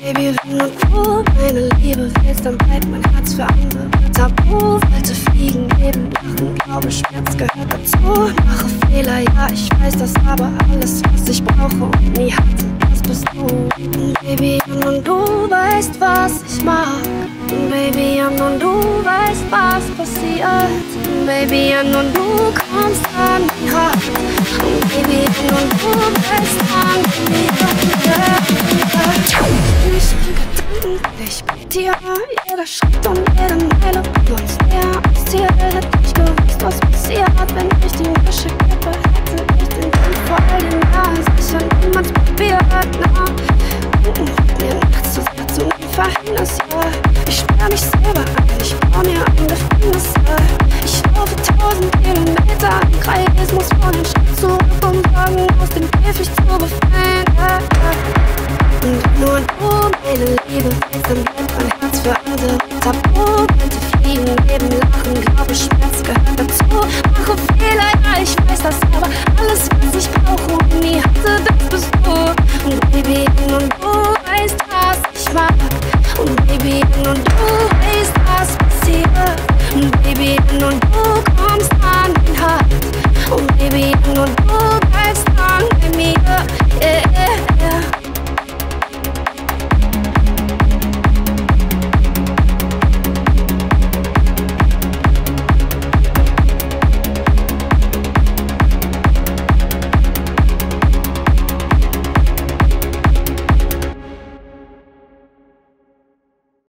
Baby, wenn du meine Liebe willst, dann bleibt mein Herz für andere tabu. Wollte fliegen, leben, lachen, glaube, Schmerz gehört dazu. Mache Fehler, ja, ich weiß das, aber alles, was ich brauche und nie hatte, das bist du. Baby, und du weißt, was ich mag. Baby, und du weißt, was passiert. Baby, und du kommst an mein Hart. Baby, und du weißt, an mir. Ich bin gedanklich bei dir. Jeder Schritt und jede Meile bringt uns näher Ziel. Hätte ich gewusst, Ich sperr mich selber an, ich baue mir ein Gefängnis, ja. Ich laufe tausend Kilometer im Kreis, muss vor den Schritt zurück, um morgen aus dem Käfig zu befreien, ja. Und nur du, meine Liebe, willst dann bleibt mein Herz für andere tabu. Könnte fliegen, leben, lachen, glaube, Schmerz gehört dazu. Mache Fehler,